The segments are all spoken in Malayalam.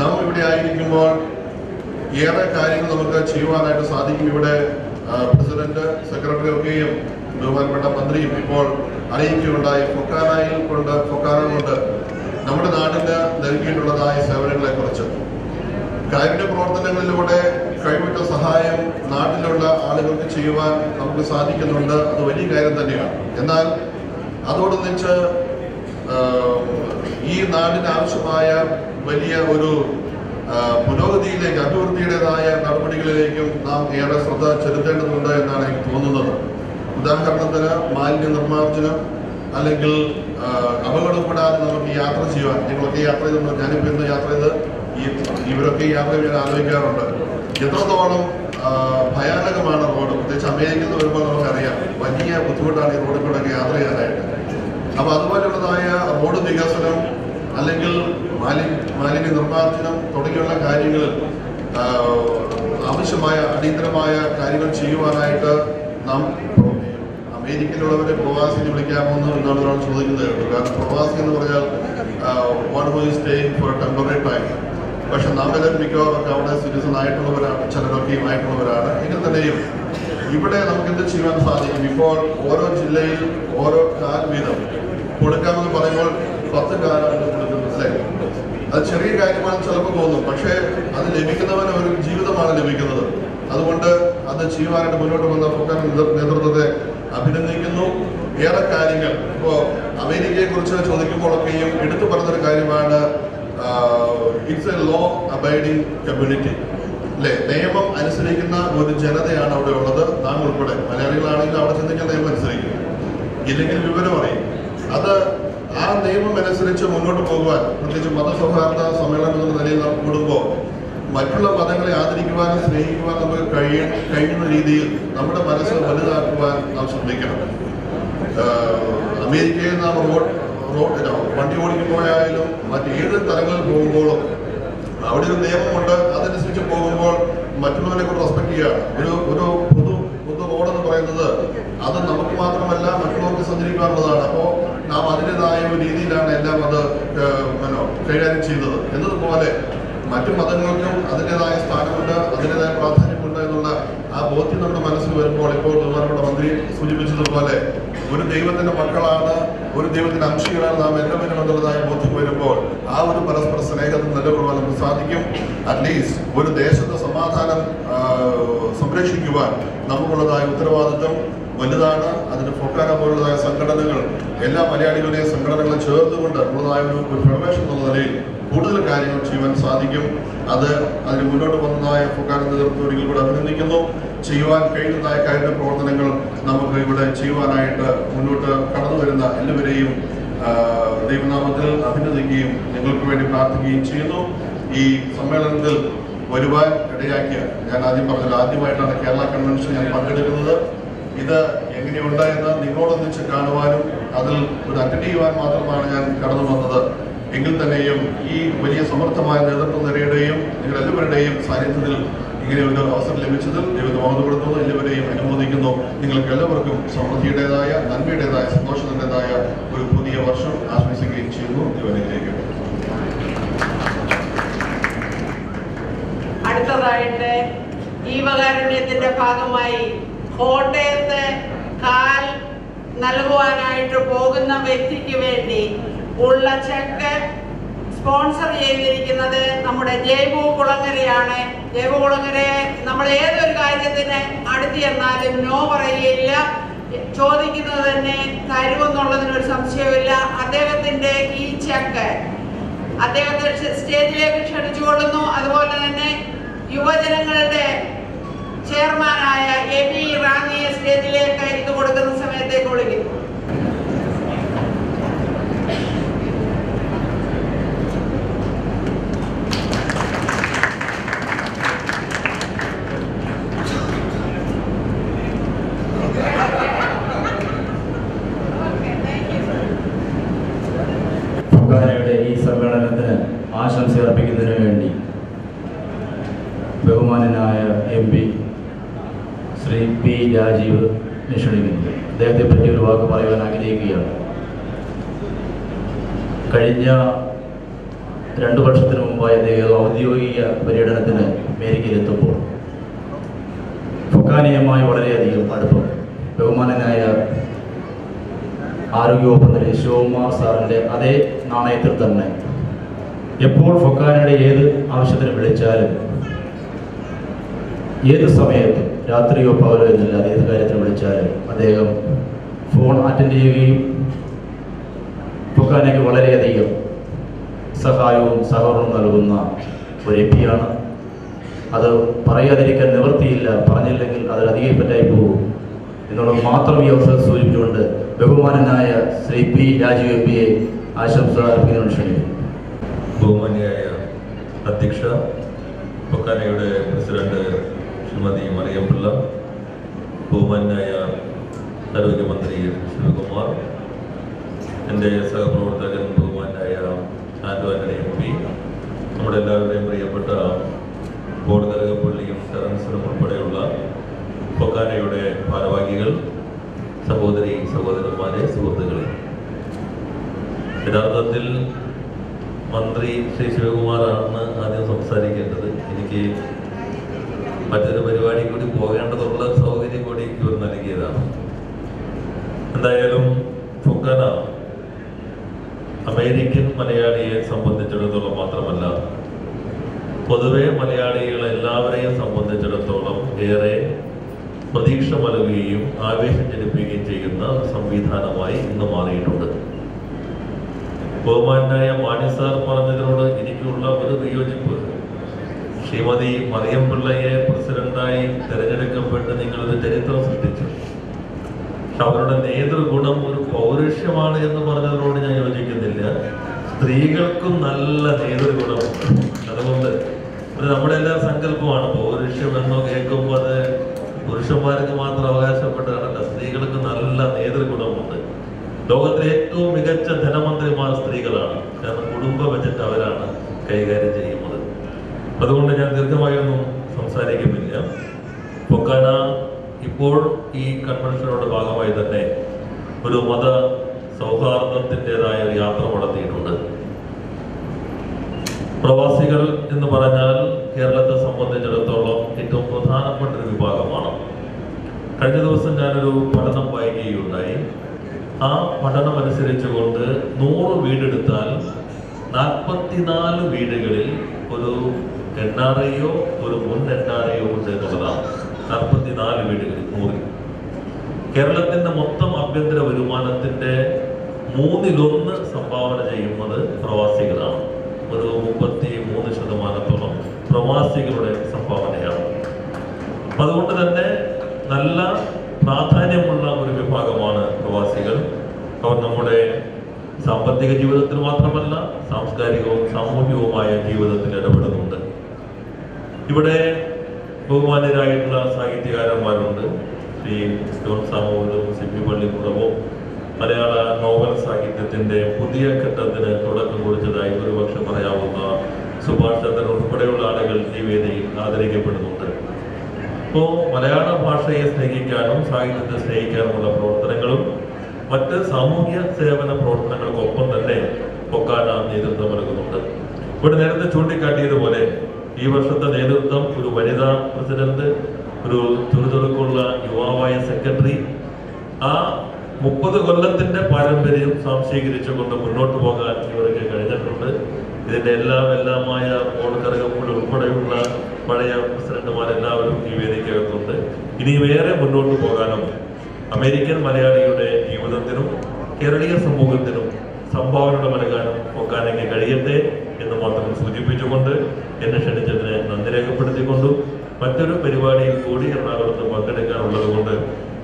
നാം ഇവിടെ ആയിരിക്കുമ്പോൾ ഏറെ കാര്യങ്ങൾ നമുക്ക് ചെയ്യുവാനായിട്ട് സാധിക്കും. ഇവിടെ പ്രസിഡന്റ് സെക്രട്ടറി ഒക്കെയും ബഹുമാനപ്പെട്ട മന്ത്രിയും ഇപ്പോൾ അറിയിക്കുകയുണ്ടായി. ഫൊക്കാനായിൽ കൊണ്ട് ഫൊക്കാന കൊണ്ട് നമ്മുടെ നാടിന് നൽകിയിട്ടുള്ളതായ സേവനങ്ങളെ കുറിച്ച് കാരുണ്യ പ്രവർത്തനങ്ങളിലൂടെ കഴിവിട്ട സഹായം നാട്ടിലുള്ള ആളുകൾക്ക് ചെയ്യുവാൻ നമുക്ക് സാധിക്കുന്നുണ്ട്. അത് വലിയ കാര്യം തന്നെയാണ്. എന്നാൽ അതോടൊന്നിച്ച് ഈ നാടിന് ആവശ്യമായ വലിയ ഒരു പുരോഗതിയിലേക്ക് അഭിവൃദ്ധിയുടേതായ നടപടികളിലേക്കും നാം ഏറെ ശ്രദ്ധ ചെലുത്തേണ്ടതുണ്ട് എന്നാണ് എനിക്ക് തോന്നുന്നത്. ഉദാഹരണത്തിന് മാലിന്യ നിർമ്മാർജനം അല്ലെങ്കിൽ അപകടപ്പെടാതെ നമുക്ക് യാത്ര ചെയ്യുവാൻ ഞങ്ങളൊക്കെ യാത്ര ചെയ്തു ഞാനിപ്പോൾ ഇന്ന് യാത്ര ചെയ്ത് ഈ ഇവരൊക്കെ യാത്ര ചെയ്യാൻ ആലോചിക്കാറുണ്ട്. എത്രത്തോളം ഭയാനകമാണ് റോഡ്. പ്രത്യേകിച്ച് അമേരിക്കയിൽ വരുമ്പോൾ നമുക്കറിയാം വലിയ ബുദ്ധിമുട്ടാണ് ഈ റോഡിൽ കൂടെ യാത്ര ചെയ്യാനായിട്ട്. അപ്പോൾ അതുപോലുള്ളതായ റോഡ് വികസനം അല്ലെങ്കിൽ മാലിന്യ മാലിന്യ നിർമ്മാർജനം തുടങ്ങിയുള്ള കാര്യങ്ങളിൽ ആവശ്യമായ അടിയന്തരമായ കാര്യങ്ങൾ ചെയ്യുവാനായിട്ട് നാം അമേരിക്കയിലുള്ളവരെ പ്രവാസി എന്ന് വിളിക്കാമോ എന്ന് എന്നാണ് ഒരാൾ ചോദിക്കുന്നത് കേട്ടു. കാരണം പ്രവാസി എന്ന് പറഞ്ഞാൽ one who staying for temporary time പക്ഷെ നാം എല്ലാവരും മിക്കവാറും അവിടെ സിറ്റിസൺ ആയിട്ടുള്ളവരാണ് ചിലരൊക്കെയും ആയിട്ടുള്ളവരാണ്. എങ്കിൽ തന്നെയും ഇവിടെ നമുക്ക് എന്ത് ചെയ്യാൻ സാധിക്കും? ഇപ്പോൾ ഓരോ ജില്ലയിൽ ഓരോ കാൽ വീതം കൊടുക്കാമെന്ന് പറയുമ്പോൾ പത്ത് കാലാണ് കൊടുക്കുന്നത് അത് ചെറിയ കാര്യമാണെന്ന് ചിലപ്പോൾ തോന്നും. പക്ഷേ അത് ലഭിക്കുന്നവന് ഒരു ജീവിതമാണ് ലഭിക്കുന്നത്. അതുകൊണ്ട് അത് ചെയ്യുവാനായിട്ട് മുന്നോട്ട് വന്ന ഫുക്കാൻ നേതൃത്വത്തെ അഭിനന്ദിക്കുന്നു. ഏറെ കാര്യങ്ങൾ. ഇപ്പോൾ അമേരിക്കയെ കുറിച്ച് ചോദിക്കുമ്പോഴൊക്കെയും എടുത്തു പറഞ്ഞൊരു കാര്യമാണ് it's a law abiding community അല്ലെ? നിയമം അനുസരിക്കുന്ന ഒരു ജനതയാണ് അവിടെ ഉള്ളത്. നാം ഉൾപ്പെടെ മലയാളികളാണെങ്കിൽ അവിടെ ചെന്നിട്ട് നിയമം അനുസരിക്കും. ഇല്ലെങ്കിൽ വിവരം അറിയും അത് ആ നിയമം അനുസരിച്ച് മുന്നോട്ട് പോകുവാൻ പ്രത്യേകിച്ച് മതസൗഹാർദ്ദ സമ്മേളനം എന്ന നിലയിൽ നാം കൂടുമ്പോൾ മറ്റുള്ള മതങ്ങളെ ആദരിക്കുവാനും സ്നേഹിക്കുവാനും നമുക്ക് കഴിയ കഴിയുന്ന രീതിയിൽ നമ്മുടെ മനസ്സ് വലുതാക്കുവാൻ നാം ശ്രമിക്കണം. അമേരിക്കയിൽ നാം റോഡ് റോഡ് വണ്ടി ഓടിക്കുമ്പോഴായാലും മറ്റേത് തലങ്ങളിൽ പോകുമ്പോഴും അവിടെ ഒരു നിയമമുണ്ട് അതനുസരിച്ച് പോകുമ്പോൾ മറ്റുള്ളവരെ കൂടെ റെസ്പെക്ട് ചെയ്യുക. ഒരു ഒരു പൊതു പൊതു റോഡ് എന്ന് പറയുന്നത് അത് നമുക്ക് മാത്രമല്ല മറ്റുള്ളവർക്ക് സഞ്ചരിക്കാനുള്ളതാണ് അപ്പോൾ നാം അതിന്റെതായ ഒരു രീതിയിലാണ് എല്ലാം അത് കൈകാര്യം ചെയ്തത്. എന്നതുപോലെ മറ്റു മതങ്ങൾക്കും അതിന്റെതായ സ്ഥാനമുണ്ട് അതിന്റെതായ പ്രാധാന്യമുണ്ട് എന്നുള്ള ആ ബോധ്യം നമ്മുടെ മനസ്സിൽ വരുമ്പോൾ ഇപ്പോൾ ബഹുമാനപ്പെട്ട മന്ത്രി സൂചിപ്പിച്ചതുപോലെ ഒരു ദൈവത്തിന്റെ മക്കളാണ് ഒരു ദൈവത്തിന്റെ അംശികളാണ് നാം എല്ലാവരും എന്നുള്ളതായ ബോധ്യം വരുമ്പോൾ ആ ഒരു പരസ്പര സ്നേഹത്തിൽ നിലകൊള്ളുവാൻ നമുക്ക് സാധിക്കും. അറ്റ്ലീസ്റ്റ് ഒരു ദേശത്തെ സമാധാനം സംരക്ഷിക്കുവാൻ നമുക്കുള്ളതായ ഉത്തരവാദിത്വം വലുതാണ് അതിന് ഫോട്ടോ പോലുള്ളതായ സംഘടനകൾ എല്ലാ മലയാളികളുടെയും സംഘടനകളെ ചേർന്നുകൊണ്ട് ഉള്ളതായ ഒരു ഫെഡറേഷൻ എന്നുള്ള നിലയിൽ കൂടുതൽ കാര്യങ്ങൾ ചെയ്യുവാൻ സാധിക്കും. അത് അതിന് മുന്നോട്ട് വന്നതായ ഫൊക്കാന നേതൃത്വം ഒരിക്കൽ കൂടെ അഭിനന്ദിക്കുന്നു. ചെയ്യുവാൻ കഴിയുന്നതായ കാര്യ പ്രവർത്തനങ്ങൾ നമുക്ക് ഇവിടെ ചെയ്യുവാനായിട്ട് മുന്നോട്ട് കടന്നു വരുന്ന എല്ലാവരെയും ദൈവനാമത്തിൽ അഭിനന്ദിക്കുകയും നിങ്ങൾക്ക് വേണ്ടി പ്രാർത്ഥിക്കുകയും ചെയ്യുന്നു. ഈ സമ്മേളനത്തിൽ വരുവാൻ ഇടയാക്കിയ ഞാൻ ആദ്യം പറഞ്ഞത് ആദ്യമായിട്ടാണ് കേരള കൺവെൻഷൻ ഞാൻ പങ്കെടുക്കുന്നത്. ഇത് എങ്ങനെയുണ്ട് എന്ന് നിങ്ങളോടൊന്നിച്ച് കാണുവാനും അതിൽ ഒരു അറ്റൻഡ് ചെയ്യുവാൻ മാത്രമാണ് ഞാൻ കടന്നു വന്നത്. എങ്കിൽ തന്നെയും ഈ വലിയ സമർത്ഥമായ നേതൃത്വ നിരയുടെയും നിങ്ങളെല്ലാവരുടെയും സാന്നിധ്യത്തിൽ ഇങ്ങനെ ഒരു അവസരം ലഭിച്ചതിൽ ദൈവത്തെ മഹത്വപ്പെടുത്തുന്നു എല്ലാവരെയും അനുമോദിക്കുന്നു. നിങ്ങൾക്ക് എല്ലാവർക്കും സമൃദ്ധിയുടേതായ നന്മയുടേതായ സന്തോഷത്തിന്റെതായ ഒരു പുതിയ വർഷം ആശംസിക്കുകയും ചെയ്യുന്നു. ദൈവനിലേക്ക് അടുത്തതായിട്ട് ജീവകാരുണ്യത്തിന്റെ ഭാഗമായി കോട്ടയത്ത് കാൽ നൽകുവാനായിട്ട് പോകുന്ന വ്യക്തിക്ക് വേണ്ടി ഉള്ള ചെക്ക് സ്പോൺസർ ചെയ്തിരിക്കുന്നത് നമ്മുടെ ജൈവു കുളങ്ങരയാണ്. ജൈവു കുളങ്ങരയെ നമ്മൾ ഏതൊരു കാര്യത്തിന് അടുത്ത് ചെന്നാലും നോ പറയുകയില്ല. ചോദിക്കുന്നത് തന്നെ തരുമെന്നുള്ളതിനൊരു സംശയമില്ല അദ്ദേഹത്തിന്റെ ഈ ചെക്ക് അദ്ദേഹത്തെ സ്റ്റേജിലേക്ക് സ്റ്റേജിലേക്ക് ക്ഷണിച്ചുകൊള്ളുന്നു. അതുപോലെ തന്നെ യുവജനങ്ങളുടെ ചെയർമാനായ എ ബി റാന്നിയെ സ്റ്റേജിലേക്ക് ഇത് കൊടുക്കുന്ന സമയത്തേക്ക് വിളിക്കുന്നു ഫുക്കാനയുടെ ഈ സമ്മേളനത്തിന് ആശംസ അർപ്പിക്കുന്നതിന് വേണ്ടി ബഹുമാനനായ M P Shri P Rajeev ക്ഷണിക്കുന്നു അദ്ദേഹത്തെ പറ്റി ഒരു വാക്ക് പറയുവാൻ ആഗ്രഹിക്കുകയാണ്. കഴിഞ്ഞ രണ്ടു വർഷത്തിന് മുമ്പായി അദ്ദേഹം ഔദ്യോഗിക പര്യടനത്തിന് അമേരിക്കയിലെത്തുമ്പോൾ ഫൊക്കാനിയുമായി വളരെയധികം അടുപ്പം. ബഹുമാനനായ ആരോഗ്യവകുപ്പ് മന്ത്രി ശിവകുമാർ സാറിന്റെ അതേ നാണയത്തിൽ തന്നെ എപ്പോൾ ഫൊക്കാനയുടെ ഏത് ആവശ്യത്തിന് വിളിച്ചാലും ഏത് സമയത്തും രാത്രിയോ പകലോ എന്നില്ല ഏത് കാര്യത്തിന് വിളിച്ചാലും അദ്ദേഹം ഫോൺ അറ്റൻഡ് ചെയ്യുകയും ഫൊക്കാനയ്ക്ക് വളരെയധികം സഹായവും സഹകരണവും നൽകുന്ന ഒരു എം പിയാണ് അത് പറയാതിരിക്കാൻ നിവൃത്തിയില്ല. പറഞ്ഞില്ലെങ്കിൽ അതിലധികം പറ്റായി പോകും. എന്നുള്ളത് മാത്രം ഈ അവസരം സൂചിപ്പിച്ചുകൊണ്ട് ബഹുമാനനായ ശ്രീ പി രാജീവ് എം പിയെ ആശംസ ബഹുമാന്യായ അധ്യക്ഷ പൊക്കാനയുടെ പ്രസിഡന്റ് ശ്രീമതി മറിയംപിള്ള ബഹുമാന്യായ ആരോഗ്യമന്ത്രി ശിവകുമാർ എന്റെ സഹപ്രവർത്തകൻ ബഹുമാനായ ആന്റണി എം പി നമ്മുടെ എല്ലാവരുടെയും പ്രിയപ്പെട്ട ബോർഡകരകപ്പള്ളിയും ടെറൻസിലും ഉൾപ്പെടെയുള്ള പൊക്കാനയുടെ ഭാരവാഹികൾ സഹോദരി സഹോദരന്മാരെ സുഹൃത്തുക്കളെ. യഥാർത്ഥത്തിൽ മന്ത്രി ശ്രീ ശിവകുമാറാണെന്ന് ആദ്യം സംസാരിക്കേണ്ടത്. എനിക്ക് മറ്റൊരു പരിപാടി കൂടി പോകേണ്ടതുള്ള സൗകര്യം കൂടി ഇവർ നൽകിയതാണ്. എന്തായാലും ഫുക്കന അമേരിക്കൻ മലയാളിയെ സംബന്ധിച്ചിടത്തോളം മാത്രമല്ല പൊതുവെ മലയാളികൾ എല്ലാവരെയും സംബന്ധിച്ചിടത്തോളം ഏറെ പ്രതീക്ഷ നൽകുകയും ആവേശം ജനിപ്പിക്കുകയും ചെയ്യുന്ന സംവിധാനമായി ഇന്ന് മാറിയിട്ടുണ്ട്. ബഹുമാനായ മാണി സാർ പറഞ്ഞതിനോട് എനിക്കുള്ള ഒരു വിയോജിപ്പ്. ശ്രീമതി മറിയം പിള്ളയെ പ്രസിഡന്റായി തെരഞ്ഞെടുക്കപ്പെട്ട് നിങ്ങളൊരു ചരിത്രം സൃഷ്ടിച്ചു. പക്ഷെ അവരുടെ നേതൃഗുണം ഒരു പൗരുഷ്യമാണ് എന്ന് പറഞ്ഞതിനോട് ഞാൻ യോജിക്കുന്നില്ല. സ്ത്രീകൾക്കും നല്ല നേതൃഗുണമുണ്ട് അതുകൊണ്ട് നമ്മുടെ എല്ലാ സങ്കല്പമാണ് പൗരുഷ്യം എന്നോ കേൾക്കുമ്പോൾ അത് പുരുഷന്മാർക്ക് മാത്രം അവകാശപ്പെട്ടതല്ല സ്ത്രീകൾക്ക് നല്ല നേതൃഗുണമുണ്ട്. ലോകത്തിലെ ഏറ്റവും മികച്ച ധനമന്ത്രിമാർ സ്ത്രീകളാണ്. കാരണം കുടുംബ ബജറ്റ് അവരാണ് കൈകാര്യം ചെയ്യുന്നത്. അതുകൊണ്ട് ഞാൻ ദീർഘമായൊന്നും സംസാരിക്കുന്നില്ല. പൊക്കാന ഇപ്പോൾ ഈ കൺവെൻഷനോട് ഭാഗമായി തന്നെ ഒരു മത സൗഹാർദ്ദത്തിന്റെതായ ഒരു യാത്ര നടത്തിയിട്ടുണ്ട്. പ്രവാസികൾ എന്ന് പറഞ്ഞാൽ കേരളത്തെ സംബന്ധിച്ചിടത്തോളം ഏറ്റവും പ്രധാനപ്പെട്ട ഒരു വിഭാഗമാണ്. കഴിഞ്ഞ ദിവസം ഞാനൊരു പഠനം വായിക്കുകയുണ്ടായി. ആ പഠനം അനുസരിച്ചുകൊണ്ട് നൂറ് വീടെടുത്താൽ നാൽപ്പത്തിനാല് വീടുകളിൽ ഒരു എൻ ആർ ഐയോ ഒരു മുൻ എൻ ആർ ഐയോ ഉണ്ട് നാൽപ്പത്തിനാല് കേരളത്തിന്റെ മൊത്തം ആഭ്യന്തര വരുമാനത്തിന്റെ മൂന്നിലൊന്ന് സംഭാവന ചെയ്യുന്നത് പ്രവാസികളാണ്. ഒരു മുപ്പത്തി മൂന്ന് ശതമാനത്തോളം പ്രവാസികളുടെ സംഭാവനയാണ്. അതുകൊണ്ട് തന്നെ നല്ല പ്രാധാന്യമുള്ള ഒരു വിഭാഗമാണ് പ്രവാസികൾ. അവർ നമ്മുടെ സാമ്പത്തിക ജീവിതത്തിൽ മാത്രമല്ല സാംസ്കാരികവും സാമൂഹികവുമായ ജീവിതത്തിൽ ഇടപെടുന്നുണ്ട് ഇവിടെ ബഹുമാന്യരായിട്ടുള്ള സാഹിത്യകാരന്മാരുണ്ട്. ശ്രീ ജോൺ സാമൂലും സിപ്പി പി പള്ളിക്കുളവും മലയാള നോവൽ സാഹിത്യത്തിന്റെ പുതിയ ഘട്ടത്തിന് തുടക്കം കുറിച്ചതായി ഒരുപക്ഷെ പറയാവുന്ന സുഭാഷ് ചന്ദ്രൻ ഉൾപ്പെടെയുള്ള ആളുകൾ ഈ വേദിയിൽ ആദരിക്കപ്പെടുന്നുണ്ട്. ഇപ്പോൾ മലയാള ഭാഷയെ സ്നേഹിക്കാനും സാഹിത്യത്തെ സ്നേഹിക്കാനുമുള്ള പ്രവർത്തനങ്ങളും മറ്റ് സാമൂഹ്യ സേവന പ്രവർത്തനങ്ങൾക്കൊപ്പം തന്നെ പൊക്കാന നേതൃത്വം നൽകുന്നുണ്ട്. ഇവിടെ നേരത്തെ ചൂണ്ടിക്കാട്ടിയതുപോലെ ഈ വർഷത്തെ നേതൃത്വം ഒരു വനിതാ പ്രസിഡന്റ് ഒരു ചുറുചുറുക്കുള്ള യുവാവായ സെക്രട്ടറി. ആ മുപ്പത് കൊല്ലത്തിന്റെ പാരമ്പര്യം സംശീകരിച്ചുകൊണ്ട് മുന്നോട്ട് പോകാൻ ഇവർക്ക് കഴിഞ്ഞിട്ടുണ്ട്. ഇതിന്റെ എല്ലാം എല്ലാമായ ബോർഡ് ഉൾപ്പെടെയുള്ള പഴയ പ്രസിഡന്റുമാരെല്ലാവരും ഈ വേദിക്കകത്തുണ്ട്. ഇനി വേറെ മുന്നോട്ട് പോകാനും അമേരിക്കൻ മലയാളിയുടെ ജീവിതത്തിനും കേരളീയ സമൂഹത്തിനും സംഭാവനകൾ നൽകാനും ഒക്കാനെങ്കിൽ കഴിയട്ടെ എന്ന് മാത്രം സൂചിപ്പിച്ചുകൊണ്ട് എന്നെ ക്ഷണിച്ചതിന് നന്ദി രേഖപ്പെടുത്തിക്കൊണ്ടു മറ്റൊരു പരിപാടിയിൽ കൂടി എറണാകുളത്ത് പങ്കെടുക്കാനുള്ളത് കൊണ്ട്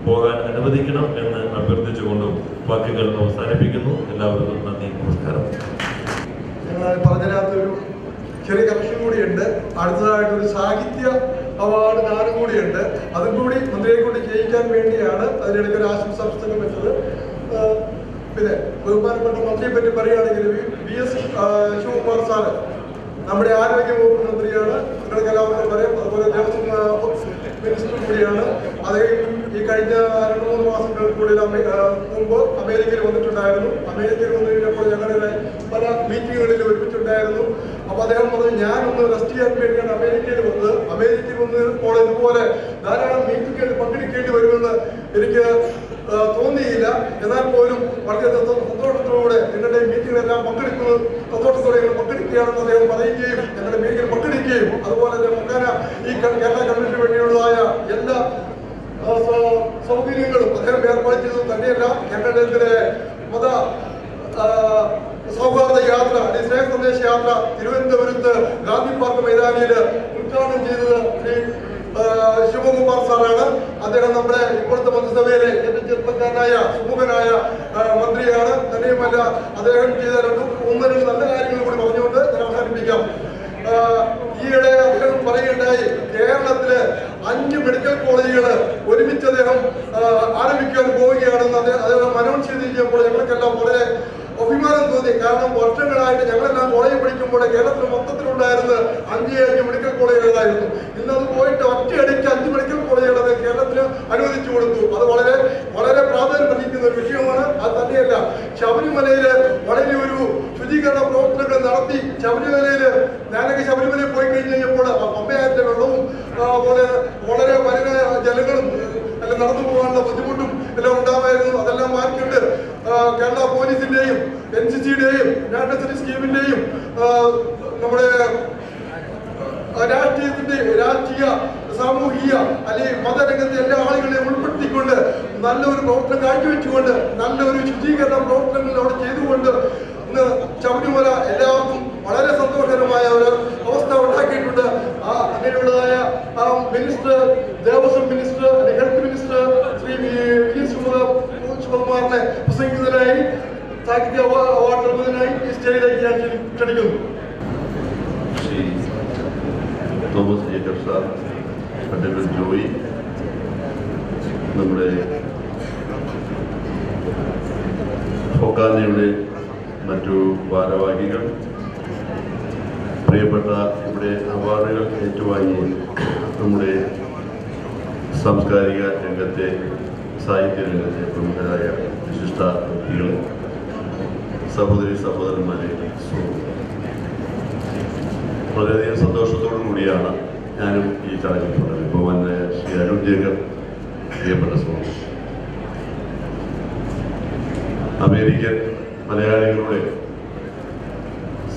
പോകാൻ അനുവദിക്കണം എന്ന് അഭ്യർത്ഥിച്ചുകൊണ്ടും വാക്കുകൾ അവസാനിപ്പിക്കുന്നു. എല്ലാവർക്കും നന്ദി നമസ്കാരം. പറഞ്ഞതിനകത്തൊരു ചെറിയ കറക്ഷൻ കൂടിയുണ്ട്. അടുത്തതായിട്ട് ഒരു സാഹിത്യ അവാർഡ് ദാനം കൂടിയുണ്ട്. അതും കൂടി മന്ത്രിയെ കൊണ്ട് ജയിക്കാൻ വേണ്ടിയാണ് അതിനിടയ്ക്ക് ഒരു ആശംസ പുസ്തകം വെച്ചത്. പിന്നെ ബഹുമാനപ്പെട്ട മന്ത്രിയെ പറ്റി പറയുകയാണെങ്കിൽ വി എസ് ശിവകുമാർ സാറ് നമ്മുടെ ആരോഗ്യ വകുപ്പ് മന്ത്രിയാണ് നിങ്ങൾക്ക് എല്ലാവർക്കും പറയാം അതുപോലെ ദേവസ്വം മിനിസ്റ്റർ കൂടിയാണ്. അദ്ദേഹം ഈ കഴിഞ്ഞ രണ്ട് മൂന്ന് മാസങ്ങൾക്കുള്ളിൽ മുമ്പ് അമേരിക്കയിൽ വന്നിട്ടുണ്ടായിരുന്നു. അമേരിക്കയിൽ വന്നു കഴിഞ്ഞപ്പോൾ ഞങ്ങളുടെ പല മീറ്റിങ്ങുകളിൽ ഒരുമിച്ചുണ്ടായിരുന്നു. അപ്പൊ അദ്ദേഹം പറഞ്ഞു ഞാനൊന്ന് റെസ്റ്റ് ചെയ്യാൻ വേണ്ടിയാണ് അമേരിക്കയിൽ വന്നത്. അമേരിക്കയിൽ വന്നപ്പോൾ ഇതുപോലെ ധാരാളം മീറ്റിങ്ങുകളിൽ പങ്കെടുക്കേണ്ടി വരുമെന്ന് എനിക്ക് തോന്നിയില്ല. എന്നാൽ പോലും വളരെ സന്തോ- സന്തോഷത്തോടെ നിങ്ങളുടെ മീറ്റിങ്ങിലെല്ലാം പങ്കെടുക്കുന്നത് സന്തോഷത്തോടെ പങ്കെടുക്കുകയാണെന്ന് അദ്ദേഹം പറയുകയും ഞങ്ങളുടെ മീറ്റിംഗിൽ പങ്കെടുക്കുകയും അതുപോലെ തന്നെ മുഖേന ഈ കേരള കമ്മ്യൂണിറ്റിന് വേണ്ടിയുള്ളതായ എല്ലാ ആ, സൗ- സൗകര്യങ്ങളും അദ്ദേഹം ഏർപ്പാട് ചെയ്തത് തന്നെയല്ല ഞങ്ങളുടെ ഇതിലെ മത ആ, സൗഹാർദ്ദ യാത്ര അല്ലെങ്കിൽ സ്നേഹ സന്ദേശ യാത്ര തിരുവനന്തപുരത്ത് ഗാന്ധി പാർക്ക് മൈതാനിയിൽ ഉദ്ഘാടനം ചെയ്തത് ശ്രീ ആ, ശിവകുമാർ സാറാണ് അദ്ദേഹം നമ്മുടെ ഇപ്പോഴത്തെ മന്ത്രിസഭയിലെ ഏറ്റവും ചെറുപ്പക്കാരനായ സുമുഖനായ ആ, മന്ത്രിയാണ് തന്നെയുമല്ല അദ്ദേഹം ചെയ്ത രണ്ട് ഒന്ന് രണ്ട് നല്ല കാര്യങ്ങൾ കൂടി പറഞ്ഞുകൊണ്ട് ഞാൻ അവസാനിപ്പിക്കാം ആ, ഈയിടെ അദ്ദേഹം പറയുകയുണ്ടായി കേരളത്തിൽ അഞ്ച് മെഡിക്കൽ കോളേജുകൾ ഒരുമിച്ച് അദ്ദേഹം ആ, ആരംഭിക്കാൻ പോവുകയാണെന്ന് അദ്ദേഹം അദ്ദേഹം അനൗൺസ് ചെയ്തിരിക്കുമ്പോൾ ഞങ്ങൾക്കെല്ലാം വളരെ അഭിമാനം തോന്നി കാരണം വർഷങ്ങളായിട്ട് ഞങ്ങളെല്ലാം കോളേജിൽ പഠിക്കുമ്പോൾ കേരളത്തിൽ മൊത്തത്തിലുണ്ടായിരുന്നത് അഞ്ച് മെഡിക്കൽ ഇന്ന് അത് പോയിട്ട് ഒറ്റയടിക്ക് അഞ്ച് മെഡിക്കൽ കോളേജുകൾ അത് കേരളത്തിന് അനുവദിച്ചു കൊടുത്തു അത് വളരെ വളരെ പ്രാധാന്യം അർഹിക്കുന്ന ഒരു വിഷയമാണ് അത് തന്നെയല്ല ശബരിമലയിൽ വളരെ ഒരു ശുചീകരണ പ്രവർത്തനങ്ങൾ നടത്തി ശബരിമലയിൽ ഞാനൊക്കെ ശബരിമലയിൽ പോയി കഴിഞ്ഞ് കഴിഞ്ഞപ്പോൾ പമ്പയാറ്റിന്റെ വെള്ളവും ആ, പോലെ വളരെ മലിന ജലങ്ങളും അല്ല നടന്നു പോകാനുള്ള ബുദ്ധിമുട്ടും എല്ലാം ഉണ്ടാവായിരുന്നു അതെല്ലാം മാറ്റിയിട്ട് ആ, കേരള പോലീസിന്റെയും എൻ സി സിയുടെയും നാഷണൽ സ്കീമിന്റെയും ആ, നമ്മുടെ ആ, രാഷ്ട്രീയത്തിന്റെ രാഷ്ട്രീയ സാമൂഹിക അല്ലെങ്കിൽ മതരംഗത്തെ എല്ലാ ആളുകളെയും ഉൾപ്പെടുത്തിക്കൊണ്ട് നല്ലൊരു പ്രവർത്തനം കാഴ്ചവെച്ചുകൊണ്ട് നല്ലൊരു ശുചീകരണ പ്രവർത്തനങ്ങൾ അവിടെ ചെയ്തുകൊണ്ട് ഇന്ന് ശബരിമല എല്ലാവർക്കും വളരെ സന്തോഷകരമായ ഒരു അവസ്ഥ ഉണ്ടാക്കിയിട്ടുണ്ട് ആ അങ്ങനെയുള്ളതായ ആ മിനിസ്റ്റർ ദേവസ്വം മിനിസ്റ്റർ അല്ലെങ്കിൽ health minister Shri V V Shiva- ശിവകുമാറിനെ പ്രസംഗിക്കുന്നതിനായി സാഹിത്യ അവാ- അവാർഡ് നൽകുന്നതിനായി ഈ സ്റ്റേജിലേക്ക് ഞാൻ ക്ഷണി- ക്ഷണിക്കുന്നു ശ്രീ തോമസ് ജേക്കബ് സാർ അഡ്വക്കേറ്റ് ജോയി നമ്മുടെ ഫൊക്കാനയുടെ മറ്റു ഭാരവാഹികൾ പ്രിയപ്പെട്ട ഇവിടെ അവാർഡുകൾ ഏറ്റുവാങ്ങി നമ്മുടെ സാംസ്കാരിക രംഗത്തെ സാഹിത്യ രംഗത്തെ പ്രമുഖരായ വിശിഷ്ട വ്യക്തികൾ സഹോദരി സഹോദരന്മാരെ വളരെയധികം സന്തോഷത്തോടു കൂടിയാണ് ഞാനും ഈ ചടങ്ങിൽ പറഞ്ഞത് വന്ന ശ്രീ അരുൺ ജേക്കബ് പ്രിയപ്പെട്ട സുഹൃത്ത് അമേരിക്കൻ മലയാളികളുടെ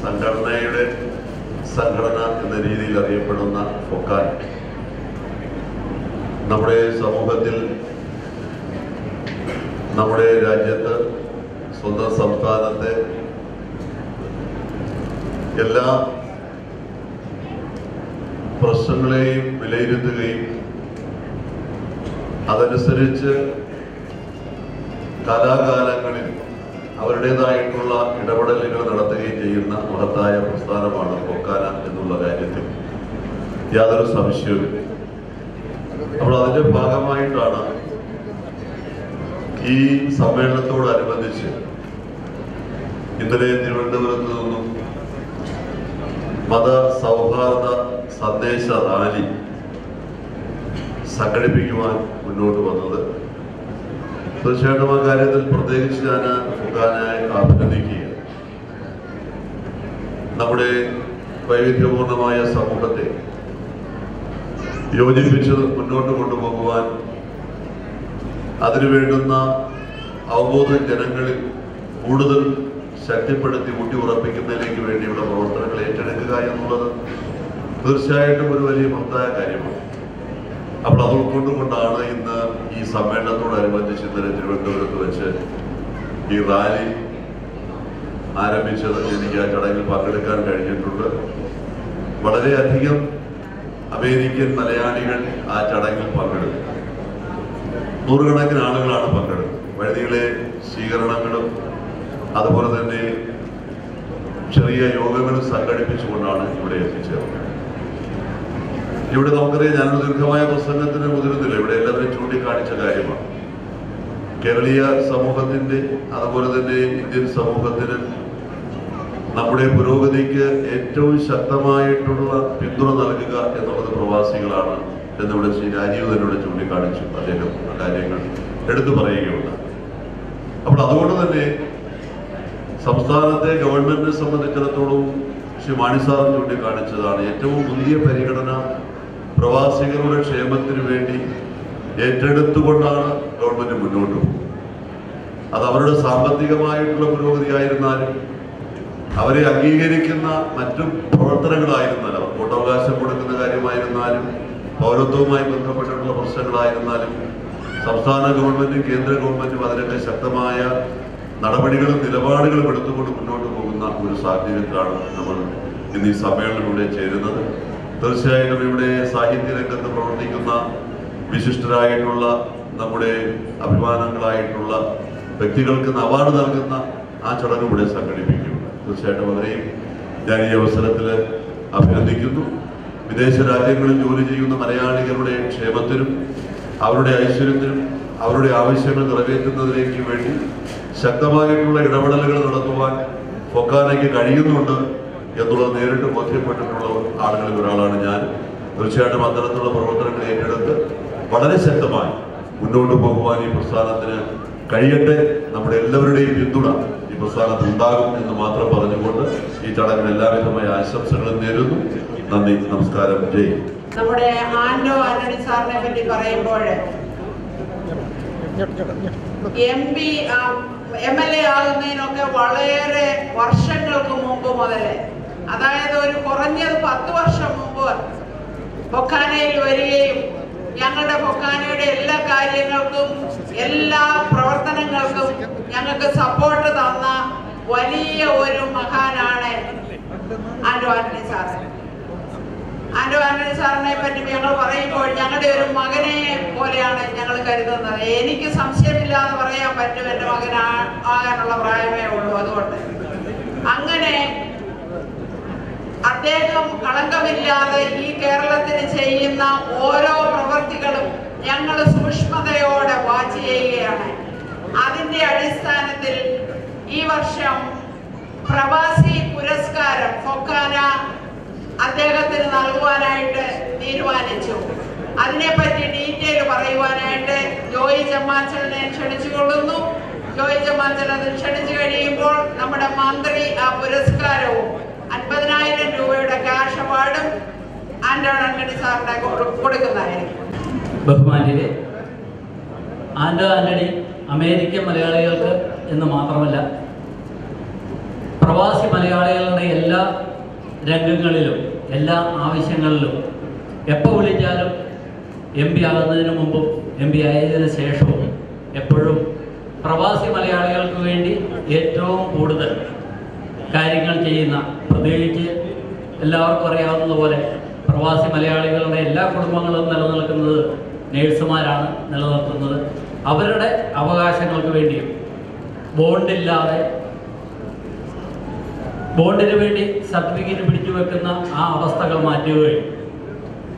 സംഘടനയുടെ സംഘടന എന്ന രീതിയിൽ അറിയപ്പെടുന്ന ഫൊക്കാൻ നമ്മുടെ സമൂഹത്തിൽ നമ്മുടെ രാജ്യത്ത് സ്വന്തം സംസ്ഥാനത്തെ എല്ലാ പ്രശ്നങ്ങളെയും വിലയിരുത്തുകയും അതനുസരിച്ച് കാലാകാലങ്ങളിൽ അവരുടേതായിട്ടുള്ള ഇടപെടലുകൾ നടത്തുകയും ചെയ്യുന്ന മഹത്തായ പ്രസ്ഥാനമാണ് പൊക്കാന എന്നുള്ള കാര്യത്തിൽ യാതൊരു സംശയവുമില്ല. അപ്പോൾ അതിന്റെ ഭാഗമായിട്ടാണ് ഈ സമ്മേളനത്തോടനുബന്ധിച്ച് ഇന്നലെ തിരുവനന്തപുരത്ത് നിന്നും മത സൗഹാർദ്ദ സന്ദേശ റാലി സംഘടിപ്പിക്കുവാൻ മുന്നോട്ട് വന്നത്. തീർച്ചയായിട്ടും ആ കാര്യത്തിൽ പ്രത്യേകിച്ച് ഞാൻ ഫുഖാനായി അഭിനന്ദിക്കുക നമ്മുടെ വൈവിധ്യപൂർണമായ സമൂഹത്തെ യോജിപ്പിച്ച് മുന്നോട്ട് കൊണ്ടുപോകുവാൻ അതിനു വേണ്ടുന്ന അവബോധം ജനങ്ങളിൽ കൂടുതൽ ശക്തിപ്പെടുത്തി ഊട്ടി ഉറപ്പിക്കുന്നതിലേക്ക് വേണ്ടിയുള്ള പ്രവർത്തനങ്ങൾ ഏറ്റെടുക്കുക എന്നുള്ളത് തീർച്ചയായിട്ടും ഒരു വലിയ മഹത്തായ കാര്യമാണ്. അപ്പോൾ അത് ഉൾക്കൊണ്ടുകൊണ്ടാണ് ഇന്ന് ഈ സമ്മേളനത്തോടനുബന്ധിച്ച് ഇന്നലെ തിരുവനന്തപുരത്ത് വെച്ച് ഈ റാലി ആരംഭിച്ചത് എനിക്ക് ആ ചടങ്ങിൽ പങ്കെടുക്കാൻ കഴിഞ്ഞിട്ടുണ്ട്. വളരെയധികം അമേരിക്കൻ മലയാളികൾ ആ ചടങ്ങിൽ പങ്കെടുത്തു. നൂറുകണക്കിന് ആളുകളാണ് പങ്കെടുക്കുന്നത്. വഴുതികളെ സ്വീകരണങ്ങളും അതുപോലെ തന്നെ ചെറിയ യോഗങ്ങളും സംഘടിപ്പിച്ചുകൊണ്ടാണ് ഇവിടെ എത്തിച്ചേർന്നത്. ഇവിടെ നമുക്കറിയാം ഞാനൊരു ദീർഘമായ പ്രസംഗത്തിന് മുതിരുന്നില്ല. ഇവിടെ എല്ലാവരും ചൂണ്ടിക്കാണിച്ച കാര്യമാണ്. കേരളീയ സമൂഹത്തിന്റെ അതുപോലെ തന്നെ ഇന്ത്യൻ സമൂഹത്തിന് നമ്മുടെ പുരോഗതിക്ക് ഏറ്റവും ശക്തമായിട്ടുള്ള പിന്തുണ നൽകുക എന്നുള്ളത് പ്രവാസികളാണ് എന്നിവിടെ ശ്രീ രാജീവ് തന്നെ ഇവിടെ ചൂണ്ടിക്കാണിച്ചു അദ്ദേഹം കാര്യങ്ങൾ എടുത്തു പറയുകയുണ്ടായി. അപ്പോൾ അതുകൊണ്ട് തന്നെ സംസ്ഥാനത്തെ ഗവൺമെന്റിനെ സംബന്ധിച്ചിടത്തോളം ശ്രീ മാണിസാർ ചൂണ്ടിക്കാണിച്ചതാണ് ഏറ്റവും മുന്തിയ പരിഗണന പ്രവാസികളുടെ ക്ഷേമത്തിന് വേണ്ടി ഏറ്റെടുത്തുകൊണ്ടാണ് ഗവൺമെന്റ് മുന്നോട്ട് പോകുന്നത്. അത് അവരുടെ സാമ്പത്തികമായിട്ടുള്ള പുരോഗതി ആയിരുന്നാലും അവരെ അംഗീകരിക്കുന്ന മറ്റു പ്രവർത്തനങ്ങളായിരുന്നാലും അവർ വോട്ടവകാശം കൊടുക്കുന്ന കാര്യമായിരുന്നാലും പൗരത്വവുമായി ബന്ധപ്പെട്ടിട്ടുള്ള പ്രശ്നങ്ങളായിരുന്നാലും സംസ്ഥാന ഗവൺമെന്റും കേന്ദ്ര ഗവൺമെന്റും അതിനൊക്കെ ശക്തമായ നടപടികളും നിലപാടുകളും എടുത്തുകൊണ്ട് മുന്നോട്ട് പോകുന്ന ഒരു സാഹചര്യത്തിലാണ് നമ്മൾ ഇന്ന് ഈ സമ്മേളനത്തിലൂടെ ചേരുന്നത്. തീർച്ചയായിട്ടും ഇവിടെ സാഹിത്യ രംഗത്ത് പ്രവർത്തിക്കുന്ന വിശിഷ്ടരായിട്ടുള്ള നമ്മുടെ അഭിമാനങ്ങളായിട്ടുള്ള വ്യക്തികൾക്ക് അവാർഡ് നൽകുന്ന ആ ചടങ്ങ് ഇവിടെ സംഘടിപ്പിക്കും. തീർച്ചയായിട്ടും അവരെയും ഞാൻ ഈ അവസരത്തിൽ അഭിനന്ദിക്കുന്നു. വിദേശ രാജ്യങ്ങളിൽ ജോലി ചെയ്യുന്ന മലയാളികളുടെ ക്ഷേമത്തിനും അവരുടെ ഐശ്വര്യത്തിനും അവരുടെ ആവശ്യങ്ങൾ നിറവേറ്റുന്നതിലേക്ക് വേണ്ടി ശക്തമായിട്ടുള്ള ഇടപെടലുകൾ നടത്തുവാൻ ഫൊക്കാനയ്ക്ക് കഴിയുന്നുണ്ട് എന്നുള്ളത് നേരിട്ട് ബോധ്യപ്പെട്ടിട്ടുള്ള ആളുകളിൽ ഒരാളാണ് ഞാൻ. തീർച്ചയായിട്ടും അത്തരത്തിലുള്ള പ്രവർത്തനങ്ങൾ ഏറ്റെടുത്ത് വളരെ ശക്തമായി മുന്നോട്ട് പോകുവാൻ ഈ പ്രസ്ഥാനത്തിന് കഴിയട്ടെ. നമ്മുടെ എല്ലാവരുടെയും പിന്തുണ ഈ പ്രസ്ഥാനത്ത് ഉണ്ടാകും എന്ന് മാത്രം പറഞ്ഞുകൊണ്ട് ഈ ചടങ്ങിന് എല്ലാവിധമായ ആശംസകളും നേരുന്നു. നന്ദി നമസ്കാരം ജയ്. നമ്മുടെ ആന്റോ ആന്റണി സാറിനെ പറ്റി പറയുമ്പോൾ M P M L A ആകുന്നതിനൊക്കെ വളരെ വർഷങ്ങൾക്ക് മുമ്പ് മുതലേ അതായത് ഒരു കുറഞ്ഞത് പത്ത് വർഷം മുമ്പ് പൊക്കാനയിൽ വരികയും ഞങ്ങളുടെ പൊക്കാനയുടെ എല്ലാ കാര്യങ്ങൾക്കും എല്ലാ പ്രവർത്തനങ്ങൾക്കും ഞങ്ങൾക്ക് സപ്പോർട്ട് തന്ന വലിയ ഒരു മഹാനാണ് ആന്റോ ആന്റണി സാറ്. ആന്റോ ആന്റണി സാറിനെ പറ്റി ഞങ്ങൾ പറയുമ്പോൾ ഞങ്ങളുടെ ഒരു മകനെ പോലെയാണ് ഞങ്ങൾ കരുതുന്നത്. എനിക്ക് സംശയമില്ലാതെ പറയാൻ പറ്റും എന്റെ മകൻ ആകാനുള്ള പ്രായമേ ഉള്ളൂ അതുകൊണ്ട്. അങ്ങനെ അദ്ദേഹം കളങ്കമില്ലാതെ ഈ കേരളത്തിന് ചെയ്യുന്ന ഓരോ പ്രവൃത്തികളും ഞങ്ങൾ സൂക്ഷ്മതയോടെ വാച്ച് ചെയ്യുകയാണ്. അതിന്റെ അടിസ്ഥാനത്തിൽ ഈ വർഷം പ്രവാസി പുരസ്കാരം ഫൊക്കാന അദ്ദേഹത്തിന് നൽകുവാനായിട്ട് തീരുമാനിച്ചു. അതിനെപ്പറ്റി ഡീറ്റെയിൽ പറയുവാനായിട്ട് ജോയി ചെമ്മാച്ചലിനെ ക്ഷണിച്ചുകൊള്ളുന്നു. ജോയി ചെമ്മാച്ചൽ അത് ക്ഷണിച്ചു കഴിയുമ്പോൾ നമ്മുടെ മന്ത്രി ആ പുരസ്കാരവും അൻപതിനായിരം രൂപയുടെ ക്യാഷ് അവാർഡും ആന്റോ ആന്റണി സാറിനെ കൊടു- കൊടുക്കുന്നതായിരിക്കും. ബഹുമാന്യരെ ആന്റോ ആന്റണി അമേരിക്കൻ മലയാളികൾക്ക് എന്ന് മാത്രമല്ല പ്രവാസി മലയാളികളുടെ എല്ലാ രംഗങ്ങളിലും എല്ലാ ആവശ്യങ്ങളിലും എപ്പോൾ വിളിച്ചാലും എം പി ആകുന്നതിന് മുമ്പും എം പി ആയതിനു ശേഷവും എപ്പോഴും പ്രവാസി മലയാളികൾക്ക് വേണ്ടി ഏറ്റവും കൂടുതൽ കാര്യങ്ങൾ ചെയ്യുന്ന പ്രത്യേകിച്ച് എല്ലാവർക്കും അറിയാവുന്നതുപോലെ പ്രവാസി മലയാളികളുടെ എല്ലാ കുടുംബങ്ങളും നിലനിൽക്കുന്നത് നേഴ്സുമാരാണ് നിലനിർത്തുന്നത് അവരുടെ അവകാശങ്ങൾക്ക് വേണ്ടിയും ബോണ്ടില്ലാതെ ബോണ്ടിന് വേണ്ടി സർട്ടിഫിക്കറ്റ് പിടിച്ചു വെക്കുന്ന ആ അവസ്ഥകൾ മാറ്റുകയും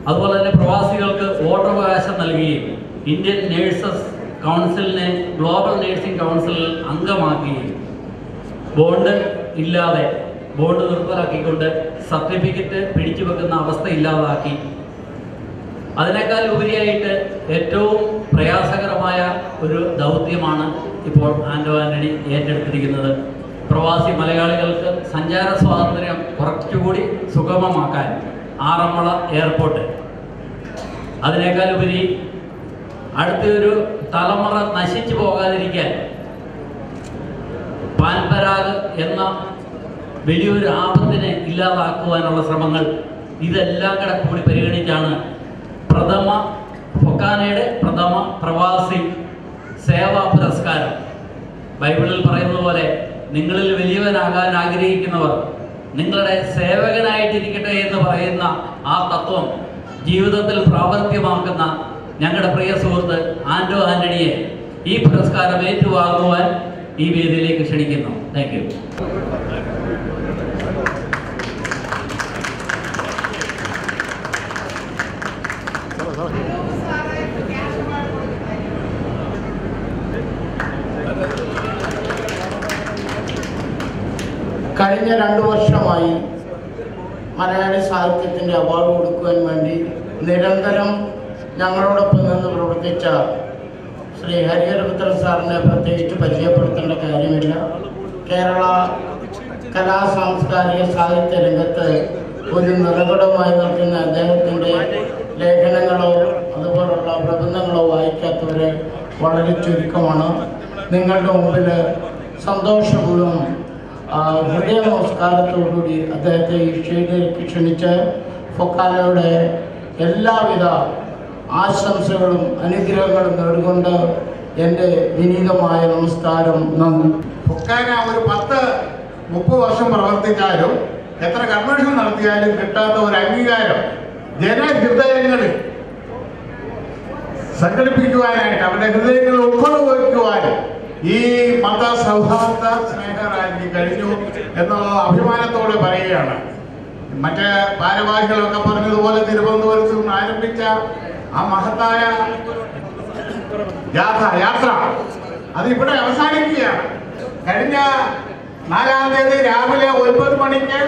അതുപോലെ തന്നെ പ്രവാസികൾക്ക് വോട്ടവകാശം നൽകുകയും ഇന്ത്യൻ നേഴ്സസ് കൗൺസിലിനെ ഗ്ലോബൽ നേഴ്സിംഗ് കൗൺസിലിൽ അംഗമാക്കുകയും ബോണ്ട് ഇല്ലാതെ ബോണ്ട് നിർത്തലാക്കിക്കൊണ്ട് സർട്ടിഫിക്കറ്റ് പിടിച്ചു വെക്കുന്ന അവസ്ഥ ഇല്ലാതാക്കി. അതിനേക്കാൾ ഉപരിയായിട്ട് ഏറ്റവും പ്രയാസകരമായ ഒരു ദൗത്യമാണ് ഇപ്പോൾ ആൻഡോ ആന്റണി ഏറ്റെടുത്തിരിക്കുന്നത്. പ്രവാസി മലയാളികൾക്ക് സഞ്ചാര സ്വാതന്ത്ര്യം കുറച്ചുകൂടി സുഗമമാക്കാൻ ആറന്മുള എയർപോർട്ട്. അതിനേക്കാളുപരി അടുത്തൊരു തലമുറ നശിച്ചു പോകാതിരിക്കാൻ പാൻപരാഗ് എന്ന വലിയൊരു ആപത്തിനെ ഇല്ലാതാക്കുവാനുള്ള ശ്രമങ്ങൾ ഇതെല്ലാം കൂടെ കൂടി പരിഗണിച്ചാണ് പ്രഥമ ഫൊക്കാനയുടെ പ്രഥമ പ്രവാസി സേവാ പുരസ്കാരം. ബൈബിളിൽ പറയുന്നത് പോലെ നിങ്ങളിൽ വലിയവനാകാൻ ആഗ്രഹിക്കുന്നവർ നിങ്ങളുടെ സേവകനായിട്ടിരിക്കട്ടെ എന്ന് പറയുന്ന ആ തത്വം ജീവിതത്തിൽ പ്രാവർത്തികമാക്കുന്ന ഞങ്ങളുടെ പ്രിയ സുഹൃത്ത് ആൻഡോ ആന്റണിയെ ഈ പുരസ്കാരം ഏറ്റുവാങ്ങുവാൻ ഈ വേദിയിലേക്ക് ക്ഷണിക്കുന്നു. താങ്ക് യു കഴിഞ്ഞ രണ്ടു വർഷമായി മലയാളി സാഹിത്യത്തിന്റെ അവാർഡ് കൊടുക്കുവാൻ വേണ്ടി നിരന്തരം ഞങ്ങളോടൊപ്പം നിന്ന് പ്രവർത്തിച്ച ശ്രീ ഹരിഹരപുത്രൻ സാറിനെ പ്രത്യേകിച്ച് പരിചയപ്പെടുത്തേണ്ട കാര്യമില്ല. കേരള കലാ സാംസ്കാരിക സാഹിത്യ രംഗത്ത് ഒരു നിറകുടമായി നിൽക്കുന്ന അദ്ദേഹത്തിന്റെ ലേഖനങ്ങളോ അതുപോലുള്ള പ്രബന്ധങ്ങളോ വായിക്കാത്തവരെ വളരെ ചുരുക്കമാണ്. നിങ്ങളുടെ മുമ്പിൽ സന്തോഷപൂർവം ഹൃദയ നമസ്കാരത്തോടുകൂടി അദ്ദേഹത്തെ ഈ സ്റ്റേജിലേക്ക് ക്ഷണിച്ച് ഫൊക്കാലയുടെ എല്ലാവിധ ആശംസകളും അനുഗ്രഹങ്ങളും നേടുകൊണ്ട് എന്റെ വിനീതമായ നമസ്കാരം. നന്ദി. ഫൊക്കാന ഒരു പത്ത് മുപ്പത് വർഷം പ്രവർത്തിച്ചാലും എത്ര കൺവെൻഷൻ നടത്തിയാലും കിട്ടാത്ത ഒരു അംഗീകാരം ജനഹൃദയങ്ങളിൽ സംഘടിപ്പിക്കുവാനായിട്ട് അവരുടെ ഹൃദയങ്ങളിൽ ഉൾക്കൊള്ളുവയ്ക്കുവാനും ഈ മത സൗഹാർദ്ദ സ്നേഹറാജി കഴിഞ്ഞു എന്നുള്ള അഭിമാനത്തോടെ പറയുകയാണ്. മറ്റ് ഭാരവാഹികളൊക്കെ പറഞ്ഞതുപോലെ തിരുവനന്തപുരത്ത് നിന്ന് ആരംഭിച്ച ആ മഹത്തായ യാത്ര യാത്ര. അത് ഇവിടെ അവസാനിക്കുകയാണ്. കഴിഞ്ഞ നാലാം തീയതി രാവിലെ ഒൻപത് മണിക്ക്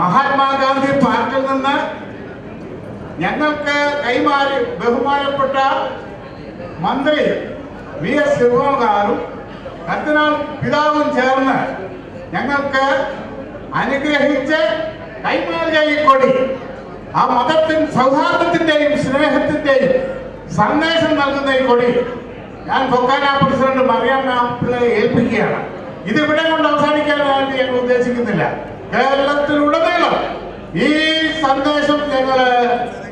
മഹാത്മാഗാന്ധി പാർക്കിൽ നിന്ന് ഞങ്ങൾക്ക് കൈമാറി ബഹുമാനപ്പെട്ട മന്ത്രി വി എസ് ശിവകുമാറും കർദിനാൾ പിതാവും ചേർന്ന് ഞങ്ങൾക്ക് അനുഗ്രഹിച്ച് കൈമാറിയ ഈ കൊടി ആ മതത്തിൻ സൗഹാർദ്ദത്തിന്റെയും സ്നേഹത്തിന്റെയും സന്ദേശം നൽകുന്ന ഈ കൊടി ഞാൻ പൊക്കാന പ്രസിഡന്റ് മറിയാമ്മ പിള്ളയെ ഏൽപ്പിക്കുകയാണ്. ഇത് ഇവിടെ കൊണ്ട് അവസാനിക്കാനായിട്ട് ഞങ്ങൾ ഉദ്ദേശിക്കുന്നില്ല. കേരളത്തിലുടനീളം ഈ സന്ദേശം ഞങ്ങൾ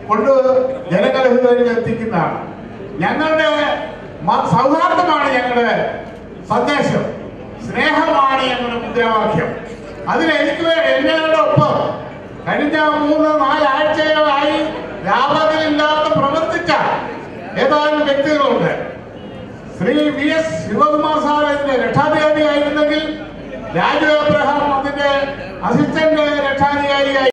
കൊണ്ട് ജനങ്ങളിലേക്ക് എത്തിക്കുന്നതാണ്. ഞങ്ങളുടെ സൗഹാർദ്ദമാണ് ഞങ്ങളുടെ സന്ദേശം. സ്നേഹമാണ് എന്നൊരു മുദ്രാവാക്യം അതിൽ എനിക്ക് എന്നോട് ഒപ്പം. കഴിഞ്ഞ മൂന്ന് നാലാഴ്ചകളായി രാപകലില്ലാതെ പ്രവർത്തിച്ച ഏതാനും വ്യക്തികളുണ്ട്. Shri V S Sivakumar sir അതിന്റെ രക്ഷാധികാരി ആയിരുന്നെങ്കിൽ രാജു അബ്രഹാം അതിന്റെ അസിസ്റ്റന്റ് രക്ഷാധികാരിയായി.